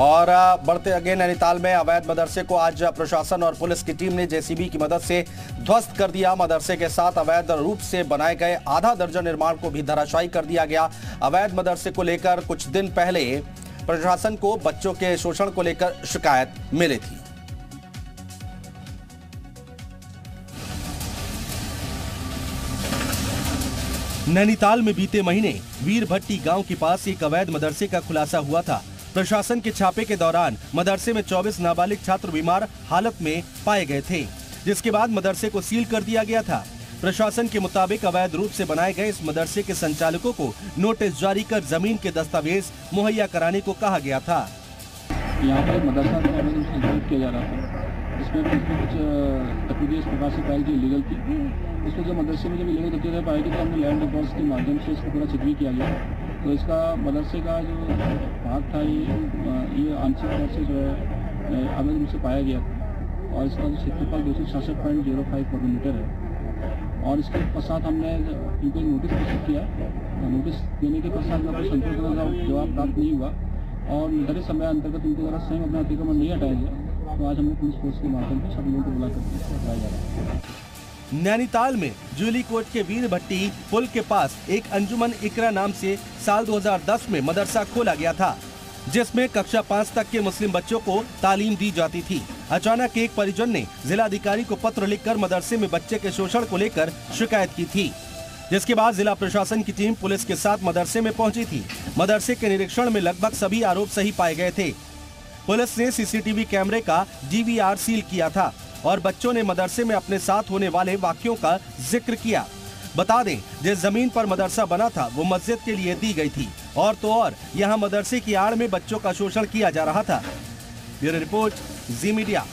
और बढ़ते अगे नैनीताल में अवैध मदरसे को आज प्रशासन और पुलिस की टीम ने जेसीबी की मदद से ध्वस्त कर दिया। मदरसे के साथ अवैध रूप से बनाए गए आधा दर्जन निर्माण को भी धराशायी कर दिया गया। अवैध मदरसे को लेकर कुछ दिन पहले प्रशासन को बच्चों के शोषण को लेकर शिकायत मिली थी। नैनीताल में बीते महीने वीर भट्टी गाँव के पास एक अवैध मदरसे का खुलासा हुआ था। प्रशासन के छापे के दौरान मदरसे में 24 नाबालिग छात्र बीमार हालत में पाए गए थे, जिसके बाद मदरसे को सील कर दिया गया था। प्रशासन के मुताबिक अवैध रूप से बनाए गए इस मदरसे के संचालकों को नोटिस जारी कर ज़मीन के दस्तावेज़ मुहैया कराने को कहा गया था। यहाँ पर मदरसा किया जा रहा था। जिसमें कुछ तकनीकी इस प्रकार से पहल की लीगल थी। उसमें जब मदरसे में जब इलीगल गतिविधियाँ पाएगी तो हमने लैंड रिकॉर्ड्स के माध्यम से इसको पूरा चेक किया गया। तो इसका मदरसे का जो भाग था ये ये आंशिक तौर से जो है अवैध रूप से पाया गया था। और इसका जो क्षेत्रफल दो सौ छियासठ पॉइंट ज़ीरो फाइव वर्ग मीटर है। और इसके पश्चात हमने इनको नोटिस प्रस्तुत किया। नोटिस देने के पश्चात कोई संतोषजनक जवाब प्राप्त नहीं हुआ, और निर्धारित समय अंतर्गत उनके द्वारा स्वयं अपना अतिक्रमण नहीं हटाया गया। तो आज हमने पुलिस फोर्स के माध्यम से सब लोगों को बुलाकर हटाया जा रहा है। नैनीताल में जूली कोट के वीर भट्टी पुल के पास एक अंजुमन इकरा नाम से साल 2010 में मदरसा खोला गया था, जिसमें कक्षा पाँच तक के मुस्लिम बच्चों को तालीम दी जाती थी। अचानक एक परिजन ने जिला अधिकारी को पत्र लिखकर मदरसे में बच्चे के शोषण को लेकर शिकायत की थी, जिसके बाद जिला प्रशासन की टीम पुलिस के साथ मदरसे में पहुँची थी। मदरसे के निरीक्षण में लगभग सभी आरोप सही पाए गए थे। पुलिस ने सीसीटीवी कैमरे का डीवीआर सील किया था। और बच्चों ने मदरसे में अपने साथ होने वाले वाक्यों का ज़िक्र किया। बता दें, जिस ज़मीन पर मदरसा बना था, वो मस्जिद के लिए दी गई थी। और तो और, यहाँ मदरसे की आड़ में बच्चों का शोषण किया जा रहा था। Bureau report, Zee media.